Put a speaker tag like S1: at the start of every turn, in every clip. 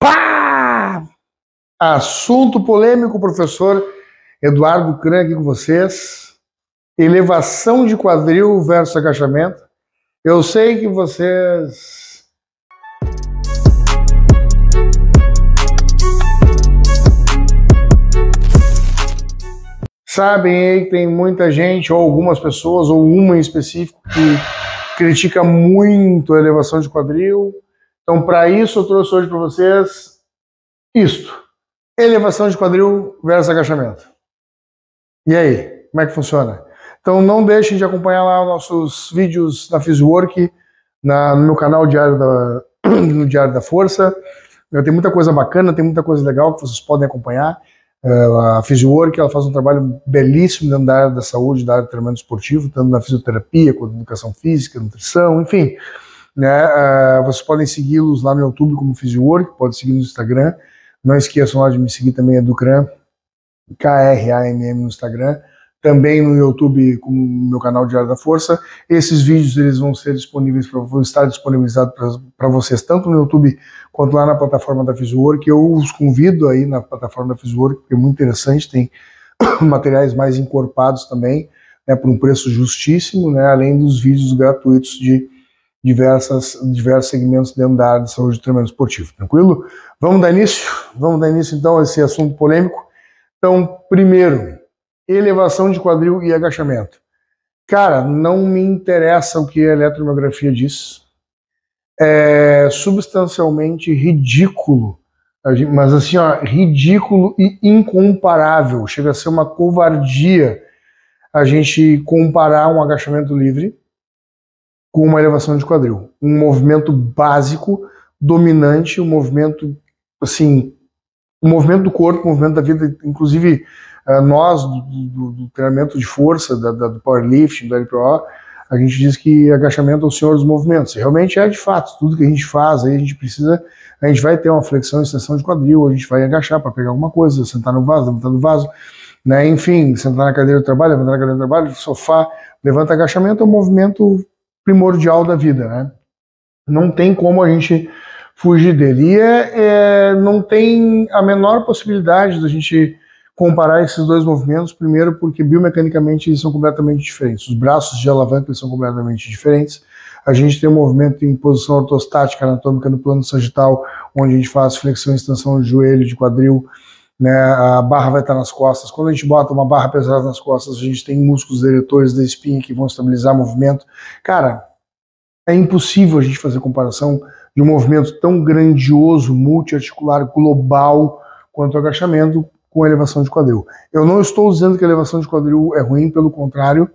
S1: Pá! Assunto polêmico, professor Eduardo Cran aqui com vocês. Elevação de quadril versus agachamento. Eu sei que vocês sabem aí que tem muita gente, ou algumas pessoas, ou uma em específico, que critica muito a elevação de quadril, então, para isso, eu trouxe hoje para vocês isto: elevação de quadril versus agachamento. E aí, como é que funciona? Então, não deixem de acompanhar lá os nossos vídeos da Physiwork, na, no meu canal Diário da, no Diário da Força. Tem muita coisa bacana, tem muita coisa legal que vocês podem acompanhar. Uh, a Physiwork ela faz um trabalho belíssimo dentro da área da saúde, da área do treinamento esportivo, tanto na fisioterapia, quanto na educação física, nutrição, enfim. Né? Uh, vocês podem segui-los lá no YouTube como Physiowork, pode seguir no Instagram. Não esqueçam lá de me seguir também a Ducran, K-R-A-M-M no Instagram. Também no YouTube, com o meu canal Diário da Força. Esses vídeos eles vão ser disponíveis, pra, vão estar disponibilizados para vocês, tanto no YouTube quanto lá na plataforma da Physiwork. Eu os convido aí na plataforma da Physiwork, porque é muito interessante, tem materiais mais encorpados também, né, por um preço justíssimo, né, além dos vídeos gratuitos de diversas, diversos segmentos dentro da área de saúde e treinamento esportivo. Tranquilo? Vamos dar início? Vamos dar início então a esse assunto polêmico. Então, primeiro, elevação de quadril e agachamento. Cara, não me interessa o que a eletromiografia diz. É substancialmente ridículo, mas assim, ó, ridículo e incomparável. Chega a ser uma covardia a gente comparar um agachamento livre com uma elevação de quadril. Um movimento básico, dominante, um movimento, assim, um movimento do corpo, um movimento da vida, inclusive uh, nós, do, do, do, treinamento de força, da, da, do powerlifting, do LPO, a gente diz que agachamento é o senhor dos movimentos. Realmente é de fato, tudo que a gente faz, aí a gente precisa, a gente vai ter uma flexão e extensão de quadril, a gente vai agachar para pegar alguma coisa, sentar no vaso, levantar no vaso, né? enfim, sentar na cadeira de trabalho, levantar na cadeira de trabalho, sofá, levanta agachamento é um movimento primordial da vida, né? Não tem como a gente fugir dele. E é, é, não tem a menor possibilidade da gente comparar esses dois movimentos, primeiro porque biomecanicamente eles são completamente diferentes. Os braços de alavanca eles são completamente diferentes. A gente tem um movimento em posição ortostática anatômica no plano sagital, onde a gente faz flexão e extensão de joelho, de quadril, né, a barra vai estar nas costas. Quando a gente bota uma barra pesada nas costas, a gente tem músculos diretores da espinha que vão estabilizar o movimento. Cara, é impossível a gente fazer comparação de um movimento tão grandioso, multiarticular, global, quanto o agachamento com elevação de quadril. Eu não estou dizendo que a elevação de quadril é ruim, pelo contrário,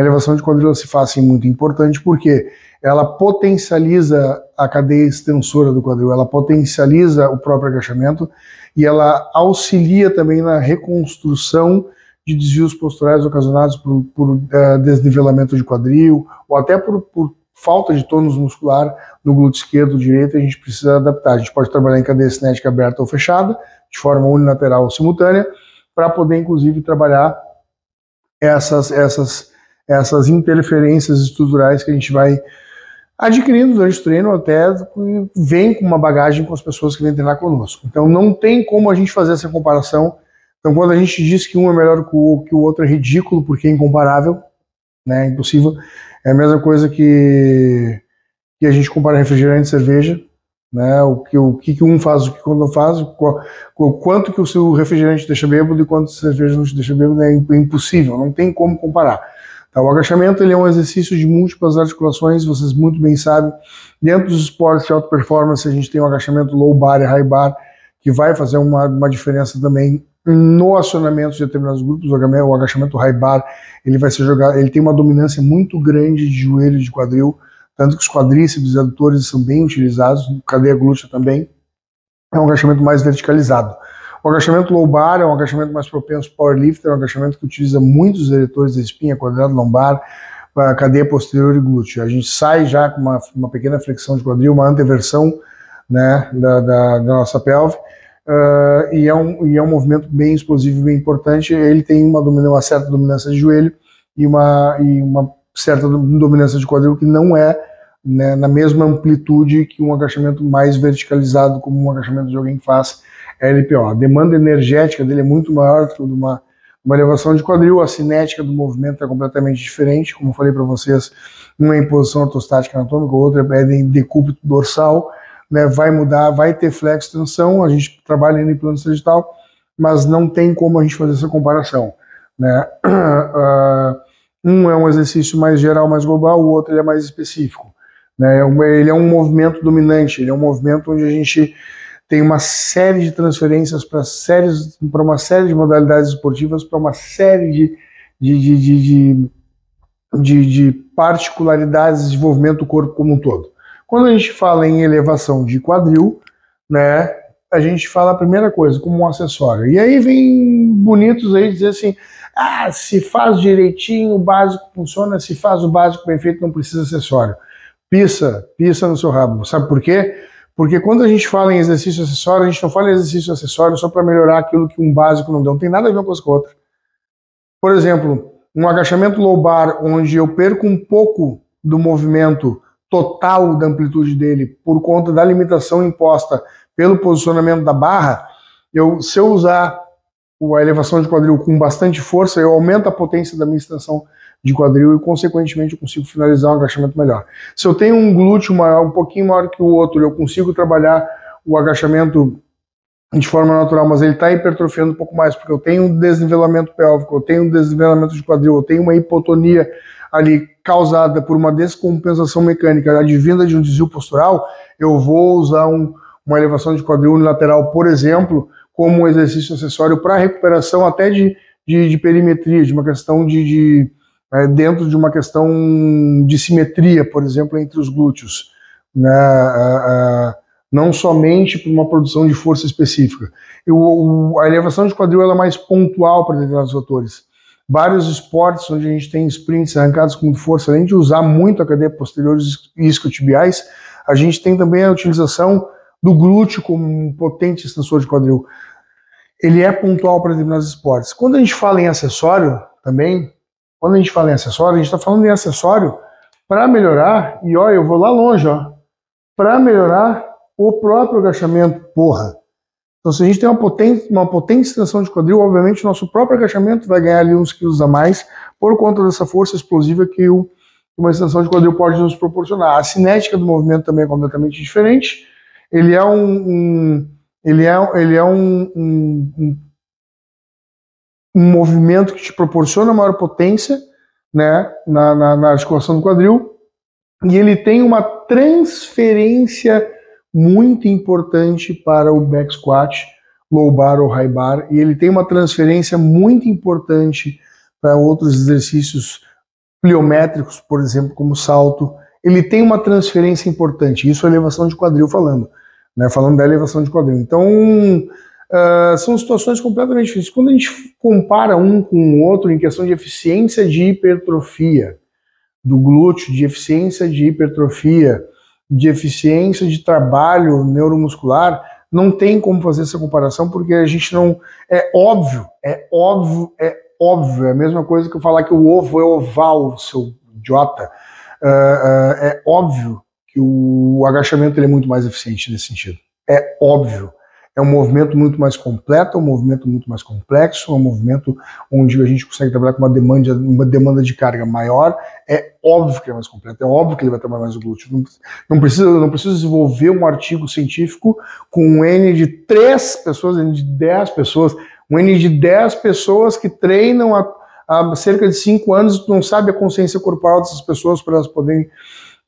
S1: elevação de quadril se faz assim, muito importante porque ela potencializa a cadeia extensora do quadril, ela potencializa o próprio agachamento e ela auxilia também na reconstrução de desvios posturais ocasionados por, por uh, desnivelamento de quadril ou até por, por falta de tônus muscular no glúteo esquerdo ou direito, a gente precisa adaptar. A gente pode trabalhar em cadeia cinética aberta ou fechada, de forma unilateral ou simultânea, para poder, inclusive, trabalhar essas, essas, essas interferências estruturais que a gente vai adquirindo durante o treino, até vem com uma bagagem com as pessoas que vêm treinar conosco. Então não tem como a gente fazer essa comparação. Então quando a gente diz que um é melhor que o, o outro é ridículo porque é incomparável, né, é impossível. É a mesma coisa que, que a gente compara refrigerante e cerveja, né, o que, o que um faz, o que o outro faz, o quanto que o seu refrigerante deixa bêbado e quanto a cerveja não te deixa bêbado, é impossível, não tem como comparar. Tá, o agachamento ele é um exercício de múltiplas articulações, vocês muito bem sabem. Dentro dos esportes de alta performance, a gente tem o agachamento low bar e high bar, que vai fazer uma, uma diferença também no acionamento de determinados grupos. O agachamento high bar ele vai ser jogado, ele tem uma dominância muito grande de joelho e de quadril, tanto que os quadríceps e adutores são bem utilizados, cadeia glútea também. É um agachamento mais verticalizado. O agachamento lombar é um agachamento mais propenso powerlifter, é um agachamento que utiliza muitos eretores da espinha, quadrado lombar, a cadeia posterior e glúteo. A gente sai já com uma, uma pequena flexão de quadril, uma anteversão né, da, da, da nossa pelve, uh, e, é um, e é um movimento bem explosivo, bem importante. Ele tem uma, uma certa dominância de joelho e uma, e uma certa dominância de quadril que não é né, na mesma amplitude que um agachamento mais verticalizado, como um agachamento de alguém que faz LPO. A demanda energética dele é muito maior do que uma, uma elevação de quadril, a cinética do movimento é completamente diferente, como eu falei para vocês, uma é em posição ortostática anatômica, outra é em decúbito dorsal, né, vai mudar, vai ter flex tensão, a gente trabalha ainda em plano digital, mas não tem como a gente fazer essa comparação. Né? Uh, um é um exercício mais geral, mais global, o outro é mais específico. Né? É ele é um movimento dominante, ele é um movimento onde a gente tem uma série de transferências para uma série de modalidades esportivas, para uma série de, de, de, de, de, de particularidades de desenvolvimento do corpo como um todo. Quando a gente fala em elevação de quadril, né, a gente fala a primeira coisa como um acessório. E aí vem bonitos aí dizer assim, ah, se faz direitinho, o básico funciona, se faz o básico bem feito, não precisa acessório. Pisa, pisa no seu rabo. Sabe por quê? Porque quando a gente fala em exercício acessório, a gente não fala em exercício acessório só para melhorar aquilo que um básico não deu. Não tem nada a ver uma coisa com a outra. Por exemplo, um agachamento lombar onde eu perco um pouco do movimento total da amplitude dele por conta da limitação imposta pelo posicionamento da barra, eu, se eu usar a elevação de quadril com bastante força, eu aumento a potência da minha extensão de quadril e, consequentemente, eu consigo finalizar um agachamento melhor. Se eu tenho um glúteo maior, um pouquinho maior que o outro, eu consigo trabalhar o agachamento de forma natural, mas ele está hipertrofiando um pouco mais, porque eu tenho um desnivelamento pélvico, eu tenho um desnivelamento de quadril, eu tenho uma hipotonia ali causada por uma descompensação mecânica advinda de um desvio postural, eu vou usar um, uma elevação de quadril unilateral, por exemplo, como um exercício acessório para recuperação até de, de, de, perimetria, de uma questão de, de é, dentro de uma questão de simetria, por exemplo, entre os glúteos, né, a, a, não somente para uma produção de força específica. a elevação de quadril é mais pontual para determinados fatores. Vários esportes onde a gente tem sprints arrancados com força, além de usar muito a cadeia posterior e isquiotibiais, a gente tem também a utilização do glúteo como um potente extensor de quadril ele é pontual para determinados esportes. Quando a gente fala em acessório também, quando a gente fala em acessório, a gente está falando em acessório para melhorar, e olha, eu vou lá longe, ó, para melhorar o próprio agachamento, porra. Então, se a gente tem uma potente, uma potente extensão de quadril, obviamente o nosso próprio agachamento vai ganhar ali uns quilos a mais por conta dessa força explosiva que o, uma extensão de quadril pode nos proporcionar. A cinética do movimento também é completamente diferente. Ele é um, um ele é, ele é um, um, um movimento que te proporciona maior potência né, na, na, na articulação do quadril e ele tem uma transferência muito importante para o back squat, low bar ou high bar, e ele tem uma transferência muito importante para outros exercícios pliométricos, por exemplo, como salto. Ele tem uma transferência importante, isso é elevação de quadril falando né, falando da elevação de quadril. Então, uh, são situações completamente diferentes. Quando a gente compara um com o outro em questão de eficiência de hipertrofia do glúteo, de eficiência de hipertrofia, de eficiência de trabalho neuromuscular, não tem como fazer essa comparação porque a gente não. É óbvio, é óbvio, é óbvio. É a mesma coisa que eu falar que o ovo é oval, seu idiota. Uh, uh, é óbvio que o agachamento é muito mais eficiente nesse sentido. É óbvio. É um movimento muito mais completo, é um movimento muito mais complexo, é um movimento onde a gente consegue trabalhar com uma demanda, uma demanda de carga maior. É óbvio que é mais completo, é óbvio que ele vai trabalhar mais o glúteo. Não, não, precisa, não precisa desenvolver um artigo científico com um N de 3 pessoas, N de 10 pessoas, um N de 10 pessoas que treinam há, cerca de 5 anos e não sabe a consciência corporal dessas pessoas para elas poderem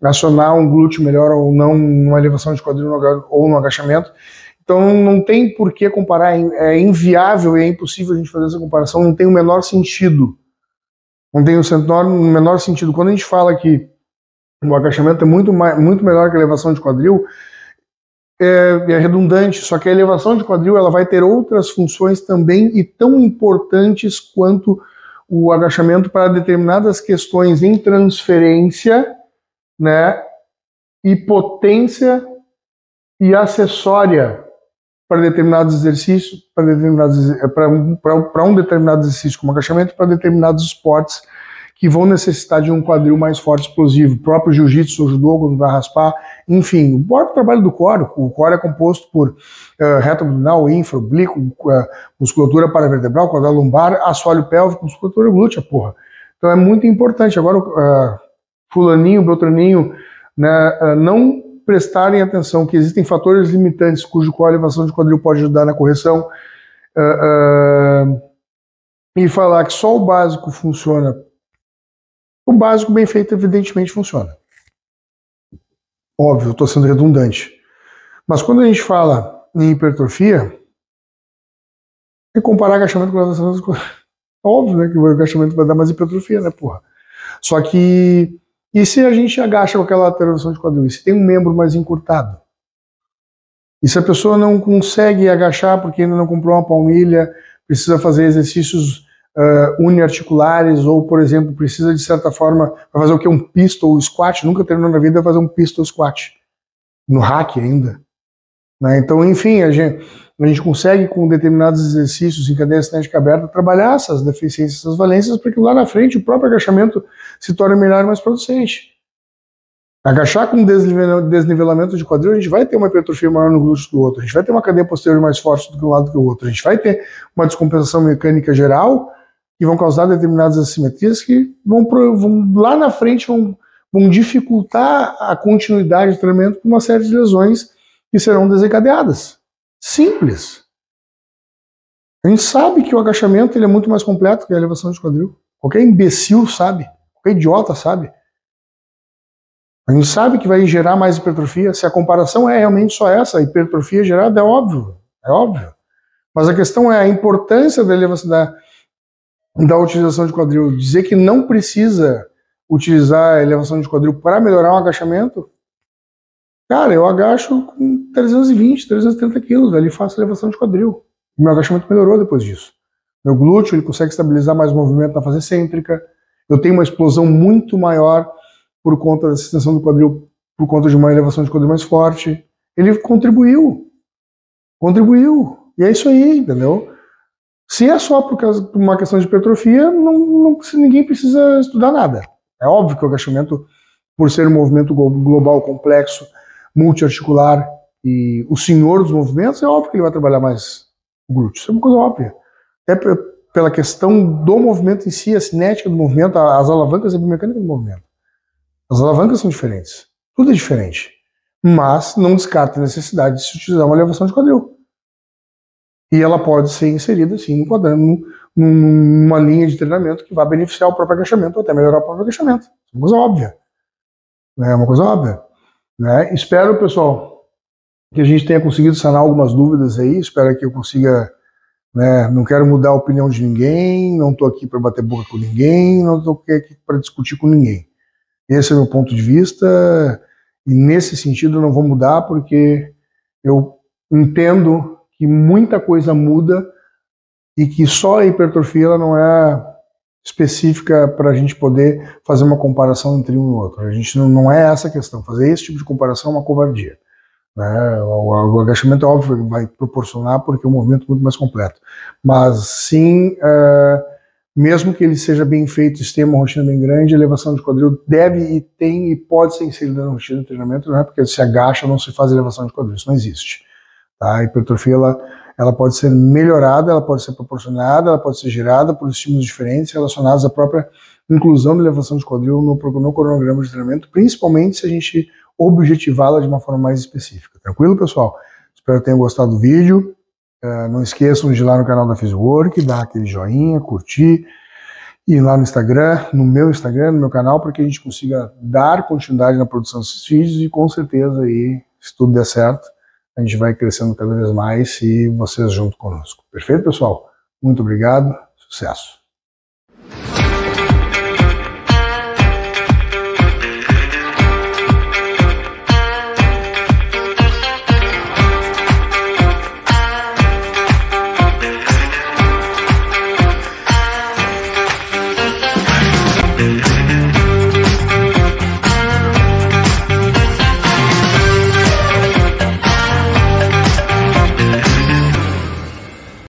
S1: acionar um glúteo melhor ou não numa elevação de quadril ou no agachamento. Então não tem por que comparar, é inviável e é impossível a gente fazer essa comparação, não tem o menor sentido. Não tem o menor sentido. Quando a gente fala que o agachamento é muito, mais, muito melhor que a elevação de quadril, é, é, redundante, só que a elevação de quadril ela vai ter outras funções também e tão importantes quanto o agachamento para determinadas questões em transferência né, e potência e acessória para determinados exercícios, para determinados para um, um determinado exercício como agachamento, para determinados esportes que vão necessitar de um quadril mais forte explosivo. O próprio jiu-jitsu, o judô, quando vai raspar, enfim, o próprio trabalho do core. O core é composto por uh, reto abdominal, infra, oblíquo, uh, musculatura paravertebral, lombar, assoalho pélvico, musculatura glútea, porra. Então é muito importante. Agora, uh, fulaninho, beltraninho, né, uh, não prestarem atenção que existem fatores limitantes cujo qual a elevação de quadril pode ajudar na correção. Uh, e falar que só o básico funciona o básico bem feito, evidentemente, funciona. Óbvio, estou sendo redundante. Mas quando a gente fala em hipertrofia, é comparar agachamento com levantamento. Óbvio, né? Que o agachamento vai dar mais hipertrofia, né, porra? Só que. E se a gente agacha com aquela alteração de quadril? E se tem um membro mais encurtado? E se a pessoa não consegue agachar porque ainda não comprou uma palmilha, precisa fazer exercícios uh, uniarticulares, ou, por exemplo, precisa de certa forma fazer o que? Um pistol squat, nunca terminou na vida fazer um pistol squat, no hack ainda. Né? Então, enfim, a gente, a gente consegue com determinados exercícios em cadeia cinética aberta trabalhar essas deficiências, essas valências, para que lá na frente o próprio agachamento se torne melhor e mais producente. Agachar com desnivelamento de quadril, a gente vai ter uma hipertrofia maior no glúteo do outro, a gente vai ter uma cadeia posterior mais forte do que um lado que o outro, a gente vai ter uma descompensação mecânica geral que vão causar determinadas assimetrias que vão, vão lá na frente vão, vão dificultar a continuidade do treinamento com uma série de lesões que serão desencadeadas. Simples. A gente sabe que o agachamento ele é muito mais completo que a elevação de quadril. Qualquer imbecil sabe, qualquer idiota sabe. A gente sabe que vai gerar mais hipertrofia. Se a comparação é realmente só essa, a hipertrofia gerada, é óbvio, é óbvio. Mas a questão é a importância da elevação da, da utilização de quadril, dizer que não precisa utilizar a elevação de quadril para melhorar o agachamento, cara, eu agacho com 320, 330 quilos, ali faço elevação de quadril. meu agachamento melhorou depois disso. Meu glúteo ele consegue estabilizar mais o movimento na fase excêntrica. Eu tenho uma explosão muito maior por conta da extensão do quadril, por conta de uma elevação de quadril mais forte. Ele contribuiu. Contribuiu. E é isso aí, entendeu? Se é só por, causa, por uma questão de hipertrofia, não, não, ninguém precisa estudar nada. É óbvio que o agachamento, por ser um movimento global complexo, multiarticular e o senhor dos movimentos, é óbvio que ele vai trabalhar mais o glúteo. Isso é uma coisa óbvia. Até pela questão do movimento em si, a cinética do movimento, as alavancas e a biomecânica do movimento. As alavancas são diferentes. Tudo é diferente. Mas não descarta a necessidade de se utilizar uma elevação de quadril. E ela pode ser inserida, assim, no quadrante, numa linha de treinamento que vai beneficiar o próprio agachamento, ou até melhorar o próprio agachamento. É uma coisa óbvia. É uma coisa óbvia. Né? Espero, pessoal, que a gente tenha conseguido sanar algumas dúvidas aí. Espero que eu consiga. Né? Não quero mudar a opinião de ninguém, não estou aqui para bater boca com ninguém, não estou aqui para discutir com ninguém. Esse é o meu ponto de vista, e nesse sentido eu não vou mudar, porque eu entendo que muita coisa muda e que só a hipertrofia não é específica para a gente poder fazer uma comparação entre um e outro. A gente não, não é essa a questão. Fazer esse tipo de comparação é uma covardia. Né? O, o, agachamento óbvio vai proporcionar porque é um movimento muito mais completo. Mas sim, é, mesmo que ele seja bem feito e tenha uma rotina bem grande, a elevação de quadril deve e tem e pode ser inserida na rotina de treinamento, não é porque se agacha não se faz elevação de quadril, isso não existe. Tá? A hipertrofia ela, ela pode ser melhorada, ela pode ser proporcionada, ela pode ser gerada por estímulos diferentes relacionados à própria inclusão da elevação de quadril no, no cronograma de treinamento, principalmente se a gente objetivá-la de uma forma mais específica. Tranquilo, pessoal? Espero que tenham gostado do vídeo. Uh, não esqueçam de ir lá no canal da Physiwork, dar aquele joinha, curtir, e lá no Instagram, no meu Instagram, no meu canal, para que a gente consiga dar continuidade na produção desses vídeos e com certeza aí, se tudo der certo, a gente vai crescendo cada vez mais e vocês junto conosco. Perfeito, pessoal? Muito obrigado, sucesso!